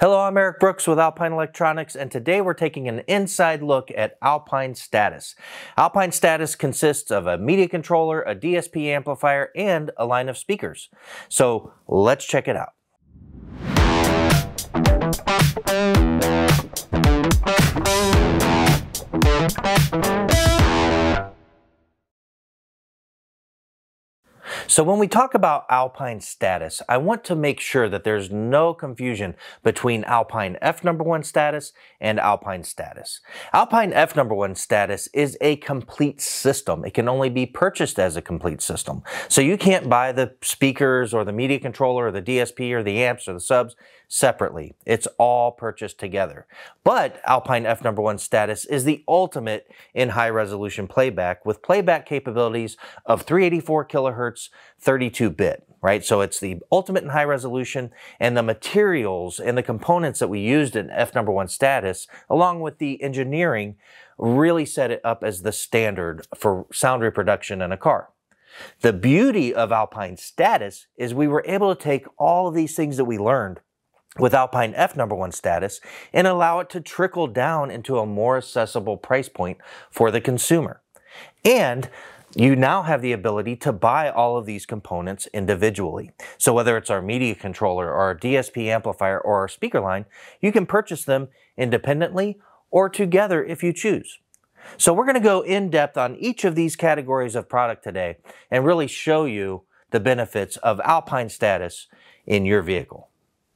Hello, I'm Eric Brooks with Alpine Electronics, and today we're taking an inside look at Alpine Status. Alpine Status consists of a media controller, a DSP amplifier, and a line of speakers. So let's check it out. So when we talk about Alpine status, I want to make sure that there's no confusion between Alpine F number one status and Alpine status. Alpine F number one status is a complete system. It can only be purchased as a complete system. So you can't buy the speakers or the media controller or the DSP or the amps or the subs separately. It's all purchased together. But Alpine F number one status is the ultimate in high resolution playback with playback capabilities of 384 kilohertz, 32 bit, right? So it's the ultimate in high resolution and the materials and the components that we used in F number one status, along with the engineering, really set it up as the standard for sound reproduction in a car. The beauty of Alpine status is we were able to take all of these things that we learned with Alpine F number one status and allow it to trickle down into a more accessible price point for the consumer. And you now have the ability to buy all of these components individually. So whether it's our media controller or our DSP amplifier or our speaker line, you can purchase them independently or together if you choose. So we're going to go in depth on each of these categories of product today and really show you the benefits of Alpine status in your vehicle.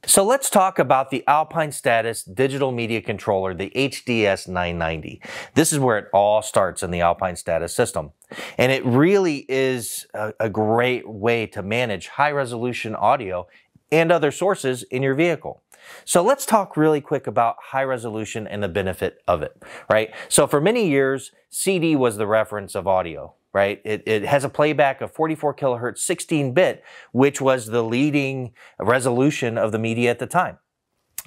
So let's talk about the Alpine Status Digital Media Controller, the HDS 990. This is where it all starts in the Alpine Status system. And it really is a, a great way to manage high resolution audio and other sources in your vehicle. So let's talk really quick about high resolution and the benefit of it, right? So for many years, CD was the reference of audio, right? It, it has a playback of 44 kilohertz, 16 bit, which was the leading resolution of the media at the time.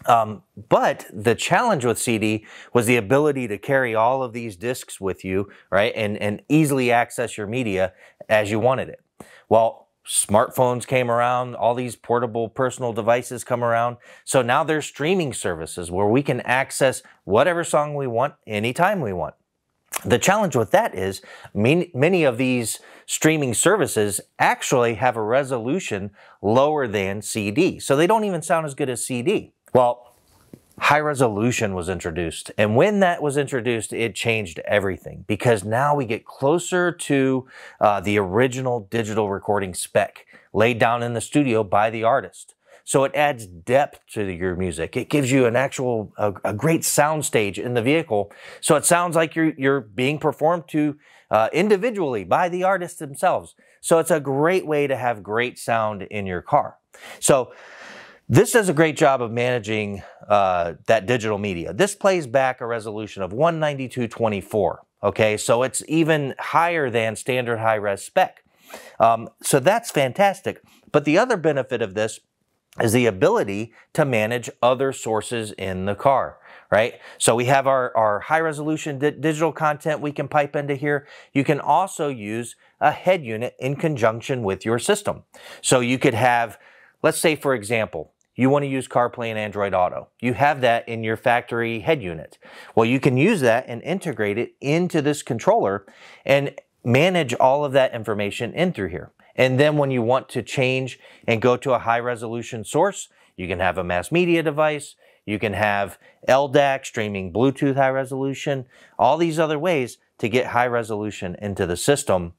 Um, but the challenge with CD was the ability to carry all of these discs with you, right? And, and easily access your media as you wanted it. Well, smartphones came around, all these portable personal devices come around. So now there's streaming services where we can access whatever song we want anytime we want. The challenge with that is many of these streaming services actually have a resolution lower than CD. So they don't even sound as good as CD. Well, high resolution was introduced. And when that was introduced, it changed everything because now we get closer to uh, the original digital recording spec laid down in the studio by the artist. So it adds depth to your music. It gives you an actual, a, a great sound stage in the vehicle. So it sounds like you're, you're being performed to uh, individually by the artists themselves. So it's a great way to have great sound in your car. So this does a great job of managing uh, that digital media. This plays back a resolution of 192.24. Okay, so it's even higher than standard high res spec. Um, so that's fantastic. But the other benefit of this is the ability to manage other sources in the car, right? So we have our, our high resolution di digital content we can pipe into here. You can also use a head unit in conjunction with your system. So you could have, let's say for example, you want to use CarPlay and Android Auto. You have that in your factory head unit. Well, you can use that and integrate it into this controller and manage all of that information in through here. And then when you want to change and go to a high resolution source, you can have a mass media device, you can have LDAC, streaming Bluetooth high resolution, all these other ways to get high resolution into the system.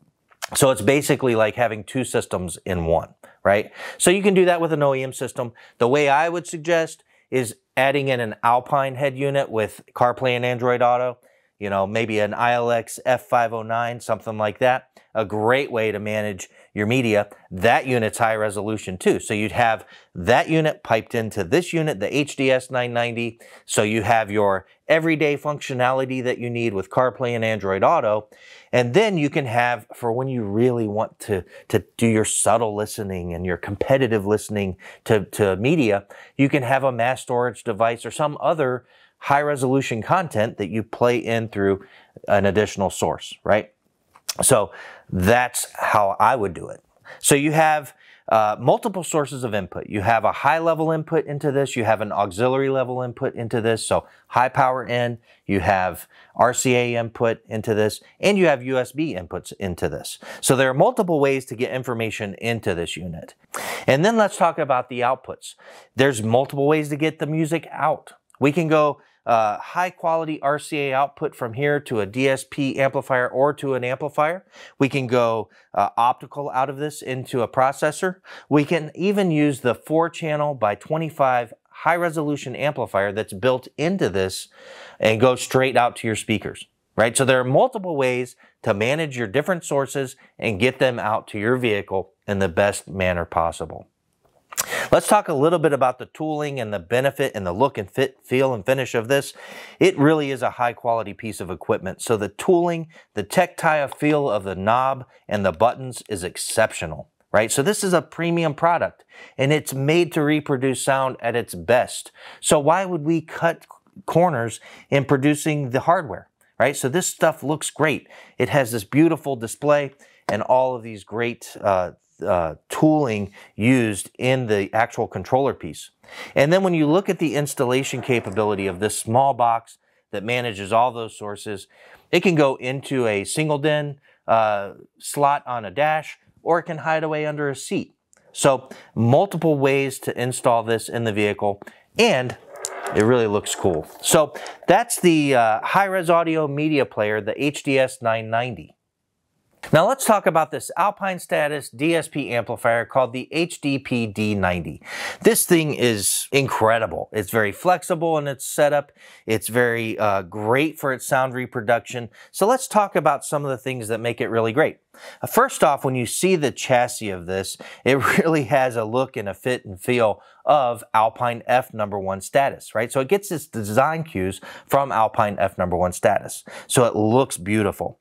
So it's basically like having two systems in one, right? So you can do that with an OEM system. The way I would suggest is adding in an Alpine head unit with CarPlay and Android Auto you know, maybe an ILX F509, something like that. A great way to manage your media. That unit's high resolution too. So you'd have that unit piped into this unit, the HDS 990. So you have your everyday functionality that you need with CarPlay and Android Auto. And then you can have, for when you really want to, to do your subtle listening and your competitive listening to, to media, you can have a mass storage device or some other high resolution content that you play in through an additional source, right? So that's how I would do it. So you have uh, multiple sources of input. You have a high level input into this, you have an auxiliary level input into this, so high power in, you have RCA input into this, and you have USB inputs into this. So there are multiple ways to get information into this unit. And then let's talk about the outputs. There's multiple ways to get the music out. We can go uh, high quality RCA output from here to a DSP amplifier or to an amplifier. We can go uh, optical out of this into a processor. We can even use the 4 channel by 25 high resolution amplifier that's built into this and go straight out to your speakers. Right? So there are multiple ways to manage your different sources and get them out to your vehicle in the best manner possible. Let's talk a little bit about the tooling and the benefit and the look and fit, feel and finish of this. It really is a high quality piece of equipment. So the tooling, the tactile feel of the knob and the buttons is exceptional, right? So this is a premium product and it's made to reproduce sound at its best. So why would we cut corners in producing the hardware, right? So this stuff looks great. It has this beautiful display and all of these great uh, uh, tooling used in the actual controller piece. And then when you look at the installation capability of this small box that manages all those sources, it can go into a single DIN uh, slot on a dash, or it can hide away under a seat. So multiple ways to install this in the vehicle, and it really looks cool. So that's the uh, high-res audio media player, the HDS 990. Now let's talk about this Alpine Status DSP amplifier called the HDP D90. This thing is incredible. It's very flexible in its setup. It's very uh, great for its sound reproduction. So let's talk about some of the things that make it really great. First off, when you see the chassis of this, it really has a look and a fit and feel of Alpine F number one status, right? So it gets its design cues from Alpine F number one status. So it looks beautiful.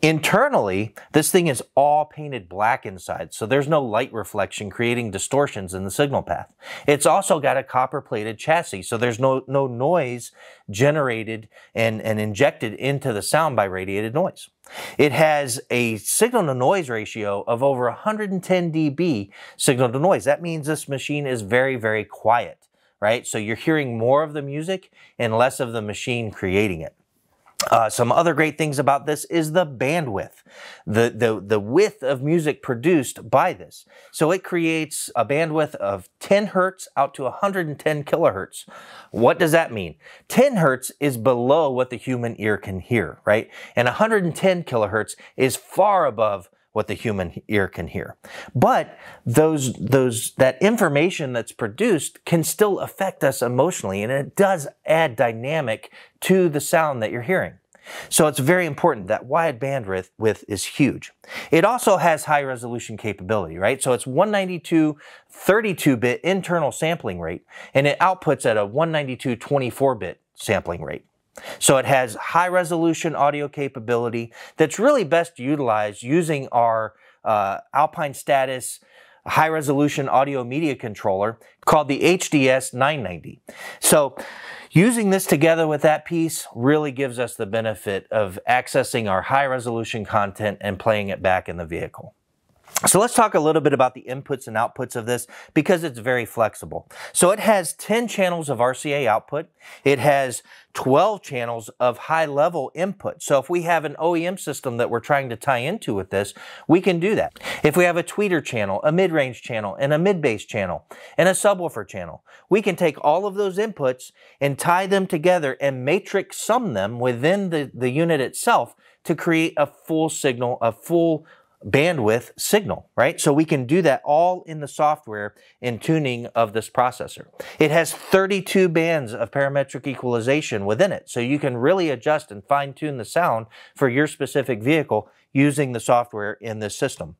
Internally, this thing is all painted black inside, so there's no light reflection creating distortions in the signal path. It's also got a copper plated chassis, so there's no, no noise generated and, and injected into the sound by radiated noise. It has a signal to noise ratio of over 110 dB signal to noise. That means this machine is very, very quiet, right? So you're hearing more of the music and less of the machine creating it. Uh, some other great things about this is the bandwidth, the, the, the width of music produced by this. So it creates a bandwidth of 10 hertz out to 110 kilohertz. What does that mean? 10 hertz is below what the human ear can hear, right? And 110 kilohertz is far above what the human ear can hear. But those, those, that information that's produced can still affect us emotionally and it does add dynamic to the sound that you're hearing. So it's very important that wide bandwidth width is huge. It also has high resolution capability, right? So it's 192 32-bit internal sampling rate and it outputs at a 192 24-bit sampling rate. So it has high resolution audio capability that's really best utilized using our uh, Alpine Status high resolution audio media controller called the HDS 990. So using this together with that piece really gives us the benefit of accessing our high resolution content and playing it back in the vehicle. So let's talk a little bit about the inputs and outputs of this because it's very flexible. So it has 10 channels of RCA output. It has 12 channels of high level input. So if we have an OEM system that we're trying to tie into with this, we can do that. If we have a tweeter channel, a mid-range channel, and a mid-bass channel, and a subwoofer channel, we can take all of those inputs and tie them together and matrix sum them within the, the unit itself to create a full signal, a full bandwidth signal, right? So we can do that all in the software in tuning of this processor. It has 32 bands of parametric equalization within it. So you can really adjust and fine tune the sound for your specific vehicle using the software in this system.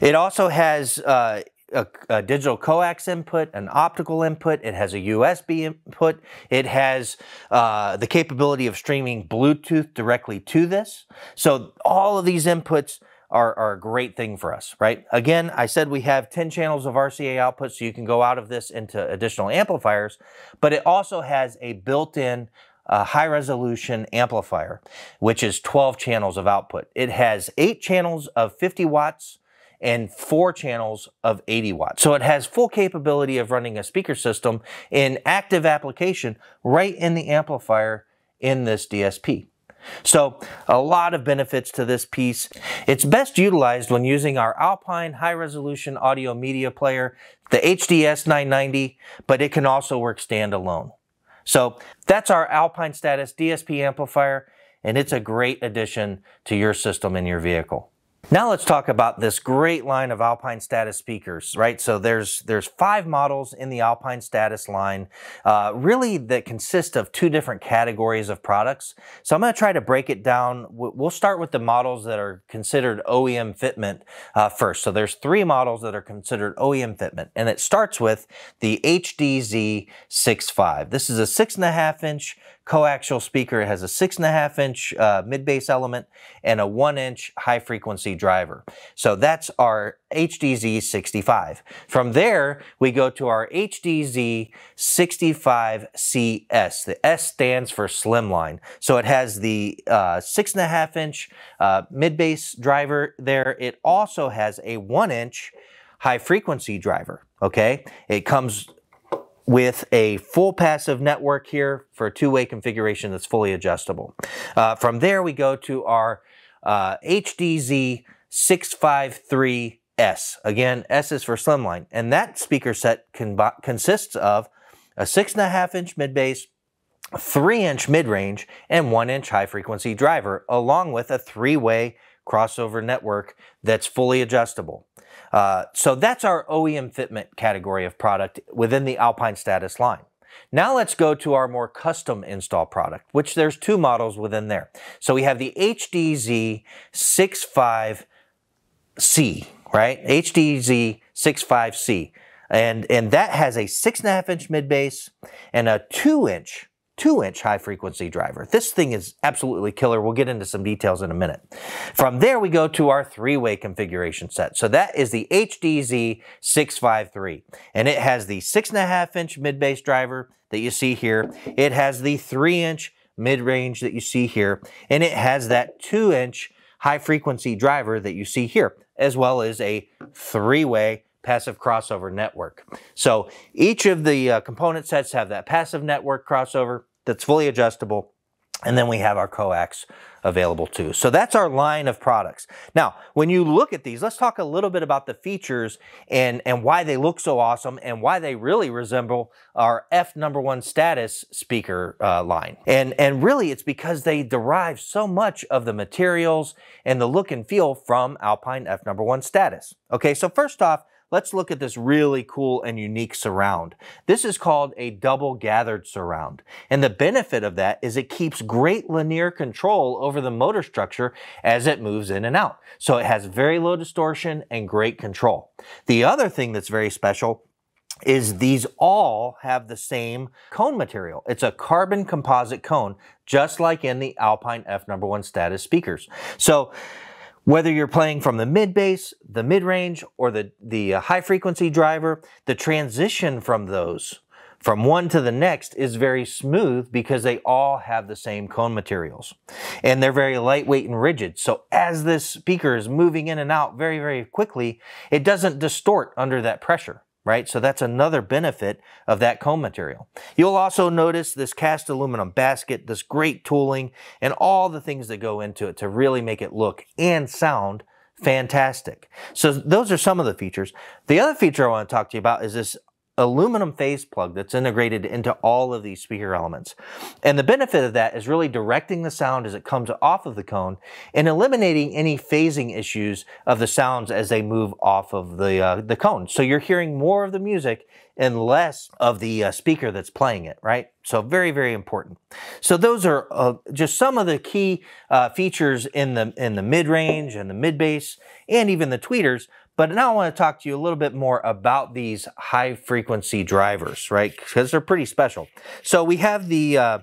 It also has uh, a, a, digital coax input, an optical input. It has a USB input. It has uh, the capability of streaming Bluetooth directly to this. So all of these inputs are, are a great thing for us, right? Again, I said we have 10 channels of RCA output, so you can go out of this into additional amplifiers, but it also has a built-in uh, high resolution amplifier, which is 12 channels of output. It has eight channels of 50 watts and four channels of 80 watts. So it has full capability of running a speaker system in active application right in the amplifier in this DSP. So a lot of benefits to this piece. It's best utilized when using our Alpine high resolution audio media player, the HDS 990, but it can also work standalone. So that's our Alpine Status DSP amplifier, and it's a great addition to your system in your vehicle. Now let's talk about this great line of Alpine Status speakers, right? So there's there's five models in the Alpine Status line, uh, really that consist of two different categories of products. So I'm going to try to break it down. We'll start with the models that are considered OEM fitment uh, first. So there's three models that are considered OEM fitment, and it starts with the HDZ 6.5. This is a six and a half inch coaxial speaker. Has a six and a half inch uh, mid bass element and a one inch high frequency driver. So that's our HDZ 65. From there, we go to our HDZ 65CS. The S stands for slimline. So it has the uh, six and a half inch uh, mid bass driver there. It also has a one inch high frequency driver. Okay. It comes with a full passive network here for a two-way configuration that's fully adjustable. Uh, from there, we go to our uh, HDZ 653S. Again, S is for slimline. And that speaker set consists of a six and a half inch mid bass, three inch mid range, and one inch high frequency driver, along with a three way crossover network that's fully adjustable. Uh, so that's our OEM fitment category of product within the Alpine Status line. Now let's go to our more custom install product, which there's two models within there. So we have the HDZ 65C, right? HDZ 65C. And, and that has a six and a half inch mid bass and a two inch two inch high frequency driver. This thing is absolutely killer. We'll get into some details in a minute. From there, we go to our three way configuration set. So that is the HDZ 653 and it has the six and a half inch mid bass driver that you see here. It has the three inch mid range that you see here, and it has that two inch high frequency driver that you see here, as well as a three way passive crossover network. So each of the uh, component sets have that passive network crossover that's fully adjustable. And then we have our coax available too. So that's our line of products. Now, when you look at these, let's talk a little bit about the features and, and why they look so awesome and why they really resemble our F number one status speaker uh, line. And, and really it's because they derive so much of the materials and the look and feel from Alpine F number one status. Okay, so first off, let's look at this really cool and unique surround. This is called a double gathered surround. And the benefit of that is it keeps great linear control over the motor structure as it moves in and out. So it has very low distortion and great control. The other thing that's very special is these all have the same cone material. It's a carbon composite cone, just like in the Alpine F number one status speakers. So whether you're playing from the mid bass, the mid range, or the, the uh, high frequency driver, the transition from those, from one to the next, is very smooth because they all have the same cone materials. And they're very lightweight and rigid. So as this speaker is moving in and out very, very quickly, it doesn't distort under that pressure right? So that's another benefit of that cone material. You'll also notice this cast aluminum basket, this great tooling, and all the things that go into it to really make it look and sound fantastic. So those are some of the features. The other feature I want to talk to you about is this aluminum phase plug that's integrated into all of these speaker elements. And the benefit of that is really directing the sound as it comes off of the cone and eliminating any phasing issues of the sounds as they move off of the, uh, the cone. So you're hearing more of the music and less of the uh, speaker that's playing it, right? So very, very important. So those are uh, just some of the key uh, features in the in the mid range and the mid bass and even the tweeters. But now I want to talk to you a little bit more about these high frequency drivers, right? Because they're pretty special. So we have the uh,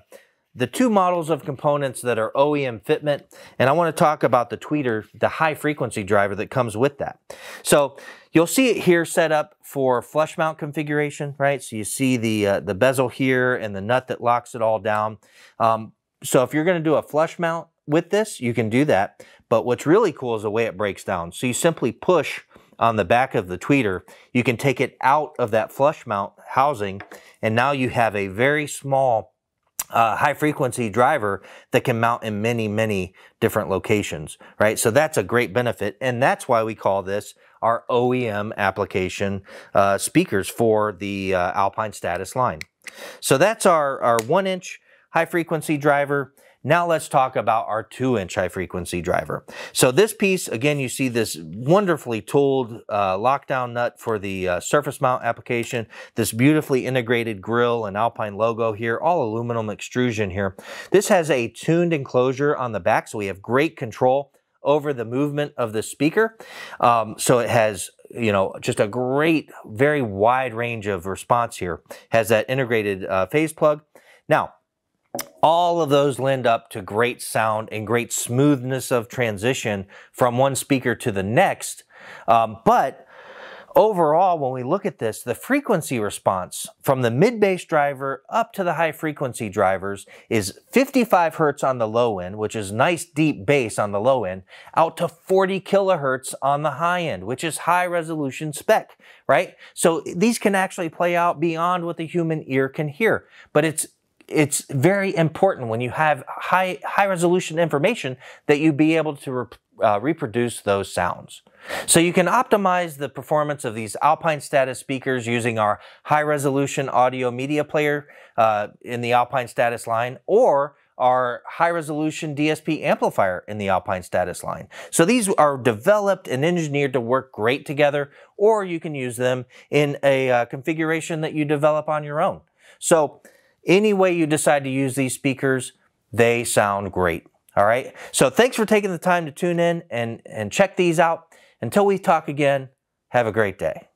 the two models of components that are OEM fitment, and I want to talk about the tweeter, the high frequency driver that comes with that. So you'll see it here set up for flush mount configuration, right? So you see the uh, the bezel here and the nut that locks it all down. Um, so if you're going to do a flush mount with this, you can do that. But what's really cool is the way it breaks down. So you simply push on the back of the tweeter, you can take it out of that flush mount housing, and now you have a very small uh, high frequency driver that can mount in many, many different locations, right? So that's a great benefit. And that's why we call this our OEM application uh, speakers for the uh, Alpine Status line. So that's our, our one inch high frequency driver. Now let's talk about our two inch high frequency driver. So this piece, again, you see this wonderfully tooled uh, lockdown nut for the uh, surface mount application, this beautifully integrated grill and Alpine logo here, all aluminum extrusion here. This has a tuned enclosure on the back, so we have great control over the movement of the speaker. Um, so it has you know, just a great, very wide range of response here. Has that integrated uh, phase plug. Now, all of those lend up to great sound and great smoothness of transition from one speaker to the next. Um, but overall, when we look at this, the frequency response from the mid bass driver up to the high frequency drivers is 55 hertz on the low end, which is nice deep bass on the low end, out to 40 kilohertz on the high end, which is high resolution spec, right? So these can actually play out beyond what the human ear can hear, but it's it's very important when you have high, high resolution information that you be able to re, uh, reproduce those sounds. So you can optimize the performance of these Alpine Status speakers using our high resolution audio media player uh, in the Alpine Status line or our high resolution DSP amplifier in the Alpine Status line. So these are developed and engineered to work great together, or you can use them in a uh, configuration that you develop on your own. So any way you decide to use these speakers, they sound great. All right. So thanks for taking the time to tune in and, and check these out. Until we talk again, have a great day.